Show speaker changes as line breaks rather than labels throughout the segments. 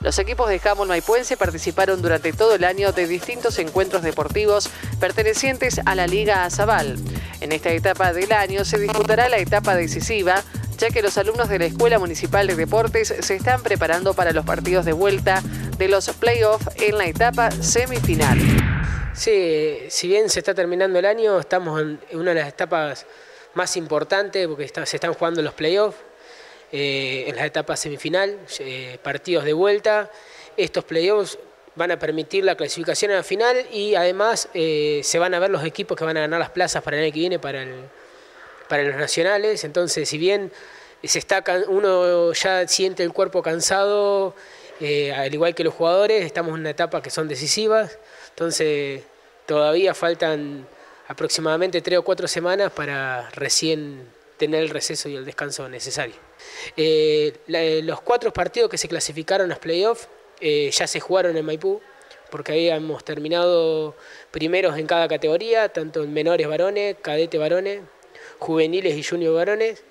Los equipos de Jamón Maipuense participaron durante todo el año de distintos encuentros deportivos pertenecientes a la Liga Azabal. En esta etapa del año se disputará la etapa decisiva, ya que los alumnos de la Escuela Municipal de Deportes se están preparando para los partidos de vuelta de los playoffs en la etapa semifinal.
Sí, si bien se está terminando el año, estamos en una de las etapas más importantes porque se están jugando los playoffs. Eh, en la etapa semifinal, eh, partidos de vuelta. Estos playoffs van a permitir la clasificación a la final y además eh, se van a ver los equipos que van a ganar las plazas para el año que viene para, para los nacionales. Entonces, si bien se está, uno ya siente el cuerpo cansado, al igual que los jugadores, estamos en una etapa que son decisivas. Entonces, todavía faltan aproximadamente tres o cuatro semanas para recién tener el receso y el descanso necesario. Eh, eh, los cuatro partidos que se clasificaron a los playoffs eh, ya se jugaron en Maipú, porque habíamos terminado primeros en cada categoría, tanto en menores varones, cadete varones, juveniles y junior varones.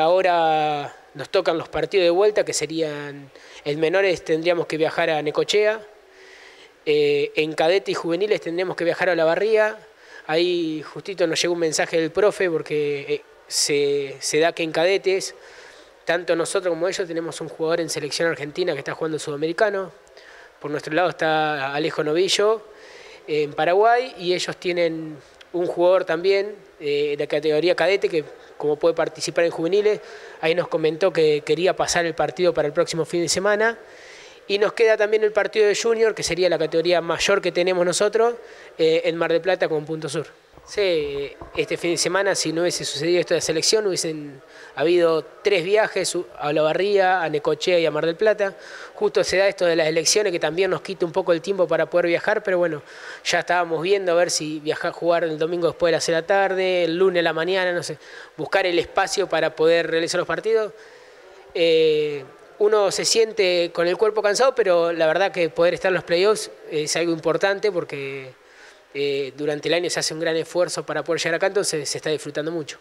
ahora nos tocan los partidos de vuelta, que serían, en menores tendríamos que viajar a Necochea, en cadete y juveniles tendríamos que viajar a La Barría, ahí justito nos llegó un mensaje del profe porque se, da que en cadetes, tanto nosotros como ellos tenemos un jugador en selección argentina que está jugando sudamericano. Por nuestro lado está Alejo Novillo en Paraguay y ellos tienen un jugador también eh, de categoría cadete que como puede participar en juveniles, ahí nos comentó que quería pasar el partido para el próximo fin de semana. Y nos queda también el partido de junior, que sería la categoría mayor que tenemos nosotros, eh, en Mar del Plata con Punto Sur. Sí, este fin de semana, si no hubiese sucedido esto de selección, hubiesen habido tres viajes a Olavarría, a Necochea y a Mar del Plata. Justo se da esto de las elecciones que también nos quita un poco el tiempo para poder viajar, pero bueno, ya estábamos viendo a ver si viajar, jugar el domingo después de las 6 de la tarde, el lunes a la mañana, no sé, buscar el espacio para poder realizar los partidos. Eh, uno se siente con el cuerpo cansado, pero la verdad que poder estar en los playoffs es algo importante porque eh, durante el año se hace un gran esfuerzo para poder llegar acá, entonces se está disfrutando mucho.